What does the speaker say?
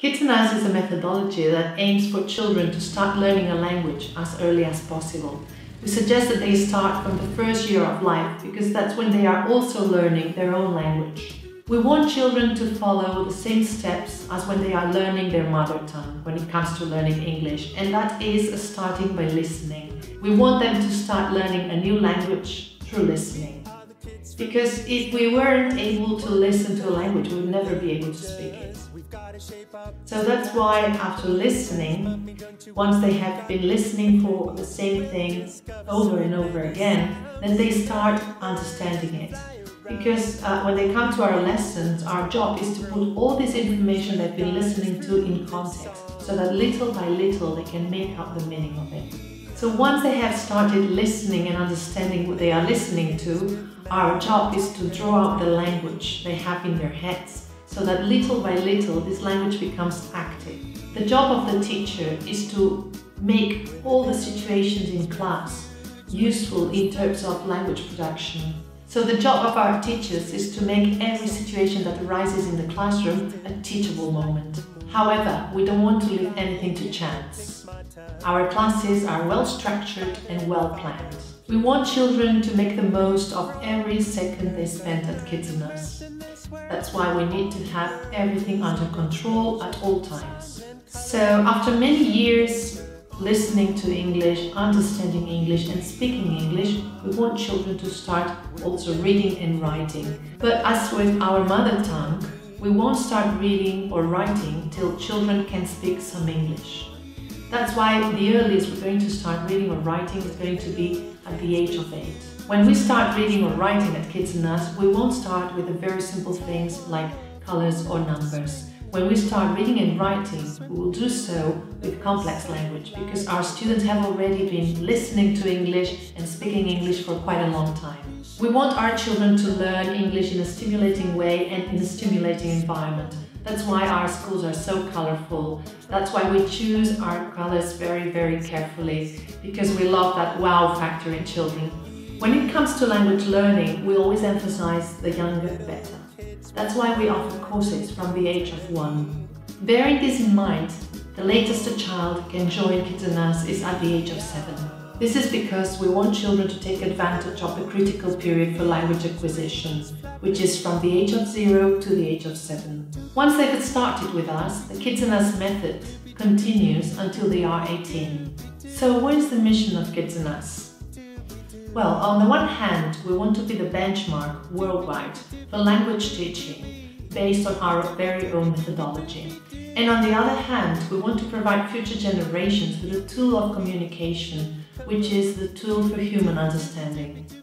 Kids is a methodology that aims for children to start learning a language as early as possible. We suggest that they start from the first year of life because that's when they are also learning their own language. We want children to follow the same steps as when they are learning their mother tongue when it comes to learning English, and that is starting by listening. We want them to start learning a new language through listening. Because if we weren't able to listen to a language, we would never be able to speak it. So that's why after listening, once they have been listening for the same thing over and over again, then they start understanding it because uh, when they come to our lessons, our job is to put all this information they've been listening to in context, so that little by little they can make out the meaning of it. So once they have started listening and understanding what they are listening to, our job is to draw out the language they have in their heads, so that little by little this language becomes active. The job of the teacher is to make all the situations in class useful in terms of language production so the job of our teachers is to make every situation that arises in the classroom a teachable moment. However, we don't want to leave anything to chance. Our classes are well structured and well planned. We want children to make the most of every second they spend at Us. That's why we need to have everything under control at all times. So after many years listening to English, understanding English and speaking English, we want children to start also reading and writing. But as with our mother tongue, we won't start reading or writing till children can speak some English. That's why the earliest we're going to start reading or writing is going to be at the age of 8. When we start reading or writing at Kids and Us, we won't start with the very simple things like colors or numbers. When we start reading and writing, we will do so with complex language because our students have already been listening to English and speaking English for quite a long time. We want our children to learn English in a stimulating way and in a stimulating environment. That's why our schools are so colorful. That's why we choose our colors very, very carefully because we love that wow factor in children. When it comes to language learning, we always emphasize the younger the better. That's why we offer courses from the age of one. Bearing this in mind, the latest a child can join Us is at the age of seven. This is because we want children to take advantage of the critical period for language acquisition, which is from the age of zero to the age of seven. Once they've started with us, the Kids and Us method continues until they are 18. So what is the mission of Kids and Us? Well, on the one hand, we want to be the benchmark worldwide for language teaching based on our very own methodology. And on the other hand, we want to provide future generations with a tool of communication, which is the tool for human understanding.